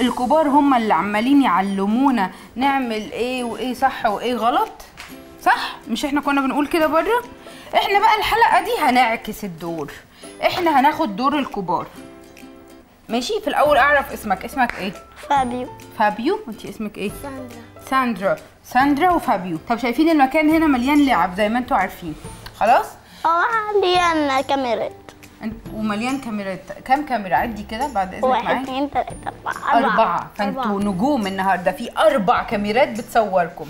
الكبار هم اللي عمالين يعلمونا نعمل إيه وإيه صح وإيه غلط. صح؟ مش إحنا كنا بنقول كده بره؟ إحنا بقى الحلقة دي هنعكس الدور. إحنا هناخد دور الكبار. ماشي؟ في الأول أعرف اسمك. اسمك إيه؟ فابيو. فابيو؟ وانت اسمك إيه؟ ساندرا. ساندرا. ساندرا وفابيو. طب شايفين المكان هنا مليان لعب زي ما أنتوا عارفين. خلاص؟ آه حاليا كاميرات. انت- ومليان كاميرات كام كاميرا؟ عدي كده بعد إذنك واحد معايا. اثنين ثلاثة أربعة. أربعة. فأنتوا نجوم النهارده. في أربع كاميرات بتصوركم.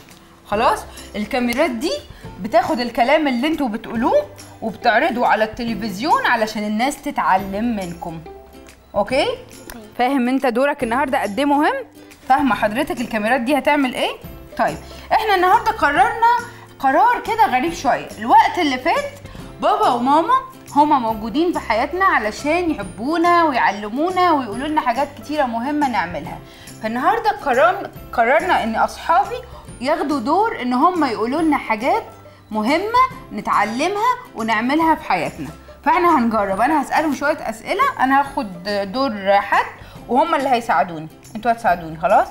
خلاص؟ الكاميرات دي بتاخد الكلام اللي أنتوا بتقولوه وبتعرضه على التلفزيون علشان الناس تتعلم منكم. أوكي؟ فاهم أنت دورك النهارده قد إيه مهم؟ فاهمة حضرتك الكاميرات دي هتعمل إيه؟ طيب إحنا النهارده قررنا قرار كده غريب شوية. الوقت اللي فات بابا وماما هما موجودين في حياتنا علشان يحبونا ويعلمونا ويقولوا لنا حاجات كتيرة مهمة نعملها. فالنهاردة قررنا قررنا إن أصحابي ياخدوا دور إن هما يقولوا لنا حاجات مهمة نتعلمها ونعملها في حياتنا. فإحنا هنجرب. أنا هسألهم شوية أسئلة أنا هاخد دور حد وهم اللي هيساعدوني. أنتوا هتساعدوني خلاص؟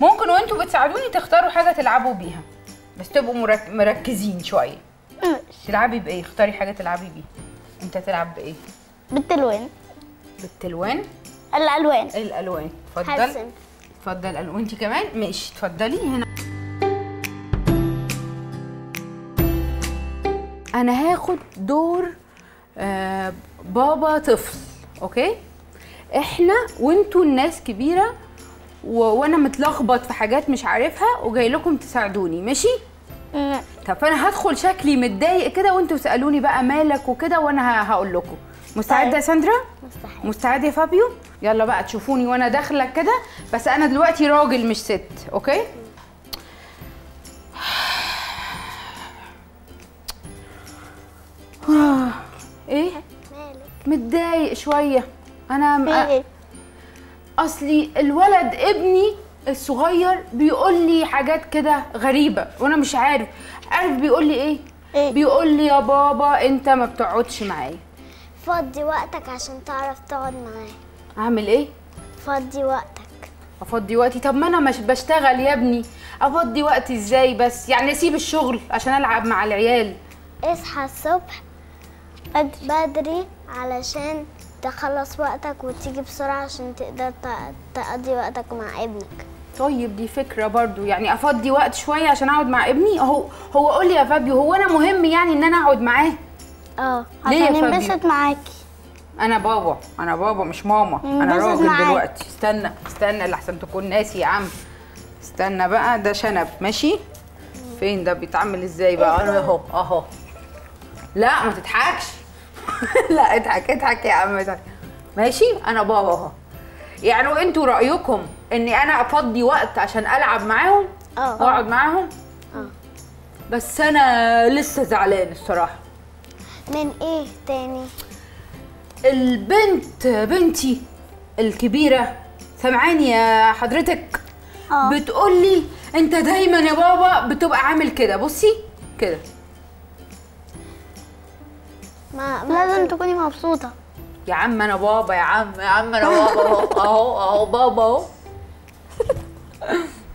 ممكن وأنتوا بتساعدوني تختاروا حاجة تلعبوا بيها. بس تبقوا مرك- مركزين شوية. تلعبي بإيه؟ اختاري حاجة تلعبي بيها. انت تلعب بإيه؟ بالتلوين. بالتلوان الألوان. الألوان. اتفضل. حسن اتفضل الألوان. وانت كمان؟ ماشي اتفضلي. هنا. أنا هاخد دور آه بابا طفل أوكي؟ إحنا وانتوا الناس كبيرة و... وأنا متلخبط في حاجات مش عارفها وجاي لكم تساعدوني ماشي. طب فأنا هدخل شكلي متضايق كده وأنتوا سالوني بقى مالك وكده وأنا هقول لكم. مستعدة طيب. يا ساندرا؟ مستحيل. مستعد يا فابيو؟ يلا بقى تشوفوني وأنا داخله كده بس أنا دلوقتي راجل مش ست okay؟ إيه؟ مالك؟ متضايق شوية. أنا م... إيه؟ أصلي الولد ابني الصغير بيقول لي حاجات كده غريبة وأنا مش عارف. عارف بيقول لي إيه؟ إيه؟ بيقول لي يا بابا أنت ما بتقعدش معايا. فضي وقتك عشان تعرف تقعد معاه أعمل إيه؟ فضي وقتك. أفضي وقتي؟ طب ما أنا مش بشتغل يا ابني. أفضي وقتي إزاي بس؟ يعني أسيب الشغل عشان ألعب مع العيال. اصحى الصبح بدري علشان تخلص وقتك وتيجي بسرعة عشان تقدر تقضي وقتك مع ابنك. طيب دي فكرة برضو. يعني أفضي وقت شوية عشان أقعد مع ابني؟ هو هو قول لي يا فابيو هو أنا مهم يعني إن أنا أقعد معاه؟ آه عشان؟ ينبسط معاكي. أنا بابا أنا بابا مش ماما. أنا راجل معاك. دلوقتي. استنى استنى لحسن تكون ناسي يا عم. استنى بقى ده شنب. ماشي؟ فين ده؟ بيتعمل إزاي بقى؟ أنا أهو أهو. لا ما تضحكش. لا اضحك اضحك يا عم اضحك. ماشي؟ أنا بابا أهو. يعني أنتوا رأيكم اني أنا افضي وقت عشان العب معاهم آه. واقعد معاهم؟ آه. بس أنا لسه زعلان الصراحة. من إيه تاني؟ البنت بنتي الكبيرة سامعاني يا حضرتك؟ آه. بتقول لي انت دايما يا بابا بتبقى عامل كده بصي كده. ما, ما لازم تكوني مبسوطة. يا عم أنا بابا يا عم يا عم أنا بابا أهو أهو أهو بابا أهو.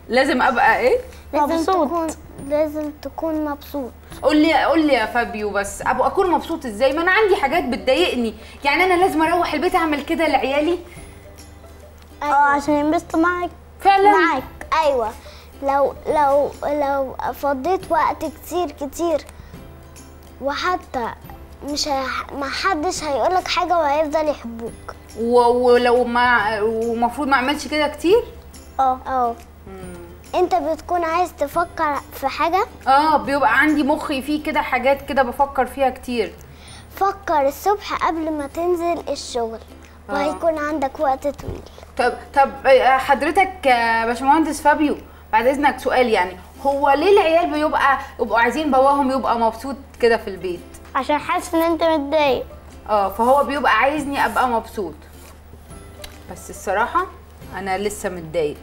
لازم أبقى إيه؟ لازم مبسوط. تكون لازم تكون مبسوط. قول لي قول لي يا فابيو بس أبقى أكون مبسوط إزاي؟ ما أنا عندي حاجات بتضايقني. يعني أنا لازم أروح البيت أعمل كده لعيالي؟ آه عشان ينبسطوا معاك. فعلا؟ معاك. أيوه. لو لو لو فضيت وقت كتير كتير وحتى مش. ما حدش هيقولك حاجة وهيفضل يحبوك. ولو ما ومفروض ما اعملش كده كتير؟ آه. آه. انت بتكون عايز تفكر في حاجة؟ آه بيبقى عندي مخي فيه كده حاجات كده بفكر فيها كتير. فكر الصبح قبل ما تنزل الشغل آه. وهيكون عندك وقت طويل. طب طب آه، حضرتك يا باشمهندس فابيو بعد إذنك سؤال يعني هو ليه العيال بيبقى يبقوا عايزين باباهم يبقى مبسوط كده في البيت؟ عشان حاسس إن أنت متضايق. آه فهو بيبقى عايزني أبقى مبسوط. بس الصراحة أنا لسه متضايق.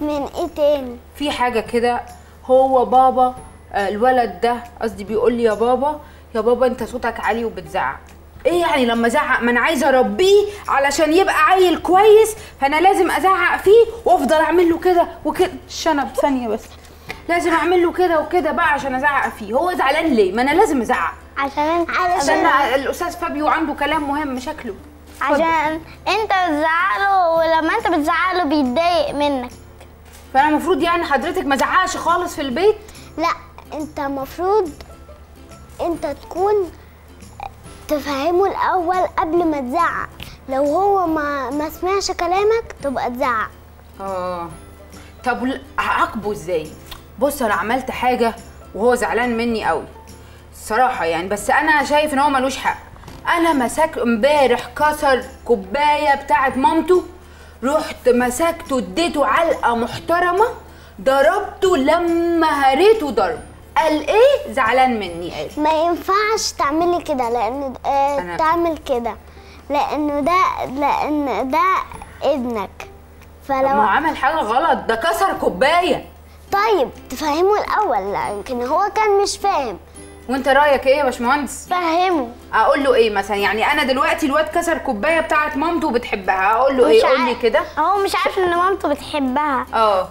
من إيه تاني؟ في حاجة كده هو بابا آه، الولد ده قصدي بيقول لي يا بابا يا بابا أنت صوتك عالي وبتزعق. إيه يعني لما أزعق؟ ما أنا عايزة أربيه علشان يبقى عيل كويس فأنا لازم أزعق فيه وأفضل أعمل له كده وكده. شنب ثانية بس. لازم أعمل له كده وكده بقى عشان أزعق فيه. هو زعلان ليه؟ ما أنا لازم أزعق. عشان استنى الأستاذ فابيو عنده كلام مهم شكله. عشان انت بتزعله ولما انت بتزعله بيتضايق منك. فأنا المفروض يعني حضرتك ما زعقش خالص في البيت؟ لا انت مفروض انت تكون تفهمه الأول قبل ما تزعق. لو هو ما ما سمعش كلامك تبقى تزعق. آه. طب اعاقبه إزاي؟ بص أنا عملت حاجة وهو زعلان مني قوي الصراحه يعني بس أنا شايف إن هو ملوش حق. أنا مسك امبارح كسر كوباية بتاعت مامته رحت مسكته اديته علقة محترمة ضربته لما هريته ضرب. قال إيه؟ زعلان مني قال. ما ينفعش تعملي كده لأن أنا- تعمل كده. لأنه ده لأن ده ابنك طب ما فلو عمل حاجة غلط ده كسر كوباية. طيب تفهمه الأول لكن هو كان مش فاهم. وانت رأيك إيه يا باشمهندس؟ فهمه. أقول له إيه مثلا؟ يعني أنا دلوقتي الواد كسر كوباية بتاعت مامته وبتحبها أقول له إيه؟ قول لي كده. هو مش عارف ان مامته بتحبها. آه.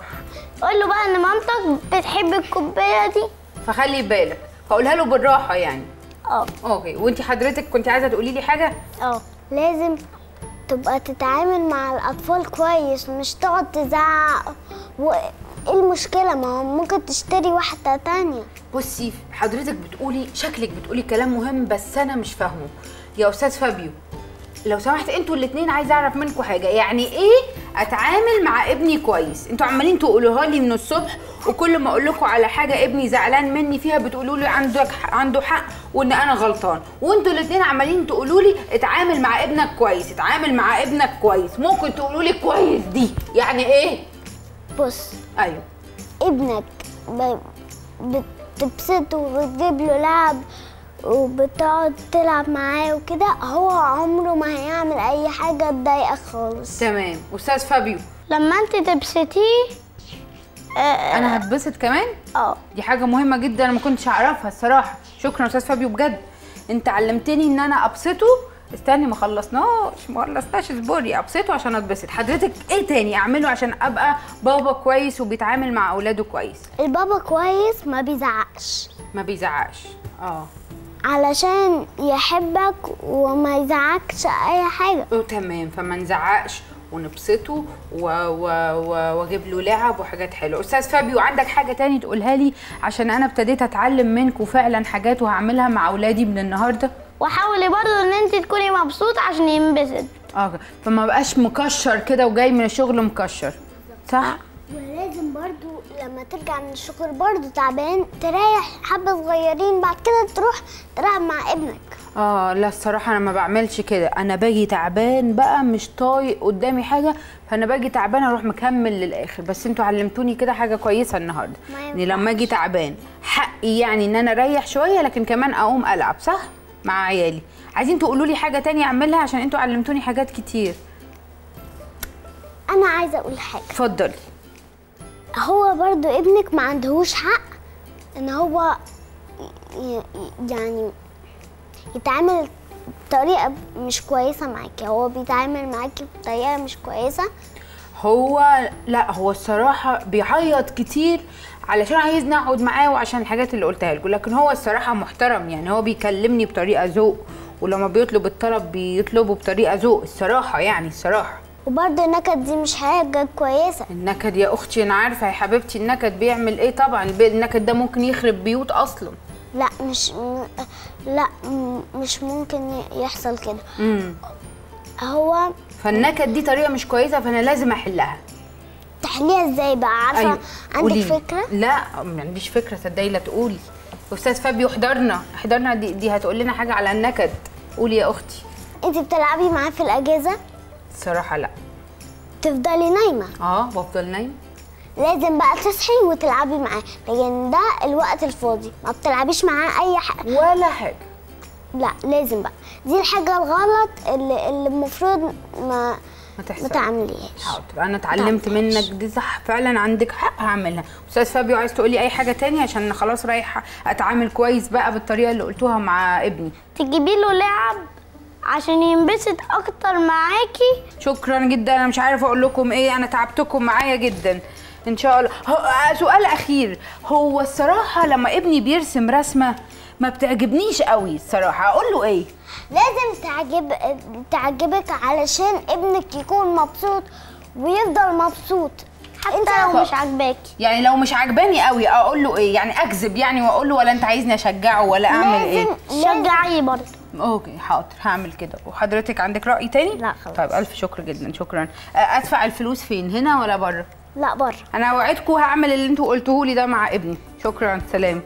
قول له بقى ان مامتك بتحب الكوباية دي. فخلي بالك. فاقولها له بالراحة يعني. آه. okay. وانت حضرتك كنت عايزة تقولي لي حاجة؟ آه. لازم تبقى تتعامل مع الأطفال كويس مش تقعد تزعق. وإيه المشكلة؟ ما هو ممكن تشتري واحدة تانية. بصي حضرتك بتقولي شكلك بتقولي كلام مهم بس أنا مش فاهمه. يا أستاذ فابيو لو سمحت أنتوا الاتنين عايزة أعرف منكم حاجة. يعني إيه أتعامل مع ابني كويس؟ أنتوا عمالين تقولوها لي من الصبح وكل ما أقول لكم على حاجة ابني زعلان مني فيها بتقولوا لي عندك عنده حق وإن أنا غلطان. وانتوا الاتنين عمالين تقولوا لي اتعامل مع ابنك كويس اتعامل مع ابنك كويس. ممكن تقولوا لي كويس دي. يعني إيه؟ بص. أيوه. ابنك ب- بتبسطه وبتجيب له لعب وبتقعد تلعب معاه وكده هو عمره ما هيعمل أي حاجة تضايقك خالص. تمام. أستاذ فابيو. لما أنت تبسطيه آه أنا هتبسط كمان؟ آه. دي حاجة مهمة جدا أنا ما كنتش أعرفها الصراحة. شكرا أستاذ فابيو بجد. أنت علمتني إن أنا أبسطه استني ما خلصناش ما خلصناش. اصبري ابسطه عشان اتبسط. حضرتك إيه تاني اعمله عشان ابقى بابا كويس وبيتعامل مع اولاده كويس؟ البابا كويس ما بيزعقش. ما بيزعقش. آه. علشان يحبك وما يزعقش أي حاجة. أوه، تمام. فما نزعقش ونبسطه و- و- و- واجيب له لعب وحاجات حلوة. أستاذ فابيو عندك حاجة تاني تقولها لي؟ عشان أنا ابتديت أتعلم منكم فعلا حاجات وهعملها مع أولادي من النهارده؟ وحاولي برضه إن أنت تكوني مبسوطه عشان ينبسط. آه فما بقاش مكشر كده وجاي من الشغل مكشر صح؟ ولازم برضو لما ترجع من الشغل برضو تعبان تريح حبة صغيرين بعد كده تروح تلعب مع ابنك. آه لا الصراحة أنا ما بعملش كده. أنا باجي تعبان بقى مش طايق قدامي حاجة فأنا باجي تعبان أروح مكمل للآخر. بس أنتوا علمتوني كده حاجة كويسة النهارده ما اني لما أجي تعبان حقي يعني إن أنا أريح شوية لكن كمان أقوم ألعب صح؟ مع عيالي. عايزين تقولوا لي حاجة تانية أعملها عشان أنتوا علمتوني حاجات كتير. أنا عايزة أقول حاجة. اتفضلي. هو برضو ابنك ما عندهوش حق إن هو يعني يتعامل بطريقة مش كويسة معاكي. هو بيتعامل معاكي بطريقة مش كويسة. هو لا هو الصراحة بيعيط كتير علشان عايزني أقعد معاه وعشان الحاجات اللي قلتها لكم. لكن هو الصراحة محترم يعني هو بيكلمني بطريقة ذوق ولما بيطلب الطلب بيطلبه بطريقة ذوق الصراحة يعني الصراحة. وبرضو النكد دي مش حاجة كويسة. النكد يا أختي أنا عارفة يا حبيبتي النكد بيعمل إيه. طبعا النكد ده ممكن يخرب بيوت أصلا. لا مش م- لا م- مش ممكن يحصل كده. هو فالنكد دي طريقة مش كويسة فأنا لازم أحلها. تحليها إزاي بقى؟ عارفة؟ عندك قوليلي. فكرة؟ لا ما عنديش فكرة صدقي لا تقولي. أستاذ فابيو احضرنا. احضرنا دي, دي هتقول لنا حاجة على النكد. قولي يا أختي. انت بتلعبي معاه في الاجازة الصراحة لا. تفضلي نايمة. آه بفضل نايم. لازم بقى تصحي وتلعبي معاه لأن ده الوقت الفاضي. ما بتلعبيش معاه أي حاجة ولا حاجة. لا لازم بقى. دي الحاجة الغلط اللي, اللي المفروض ما ما ما تعمليهاش. حاضر أنا اتعلمت. منك دي صح فعلا عندك حق هعملها. أستاذ فابيو عايز تقولي أي حاجة تانية؟ عشان خلاص رايحة أتعامل كويس بقى بالطريقة اللي قلتوها مع ابني. تجيبي له لعب عشان ينبسط أكتر معاكي. شكرا جدا. أنا مش عارفة أقول لكم إيه. أنا تعبتكم معايا جدا. إن شاء الله. آه، سؤال أخير. هو الصراحة لما ابني بيرسم رسمة ما بتعجبنيش قوي الصراحة. أقول له إيه؟ لازم تعجب تعجبك علشان ابنك يكون مبسوط ويفضل مبسوط. حتى لو مش عاجباكي يعني لو مش عجباني قوي أقول له إيه؟ يعني أكذب يعني وأقول له ولا أنت عايزني أشجعه ولا أعمل إيه؟ لازم شجعيه برضه. أوكي حاضر هعمل كده. وحضرتك عندك رأي تاني؟ لا، خلاص. طيب ألف شكر جدا شكرا. أدفع الفلوس فين هنا ولا بره؟ لا بره. أنا أوعدكم هعمل اللي أنتوا قلتوه لي ده مع ابني. شكرا سلام.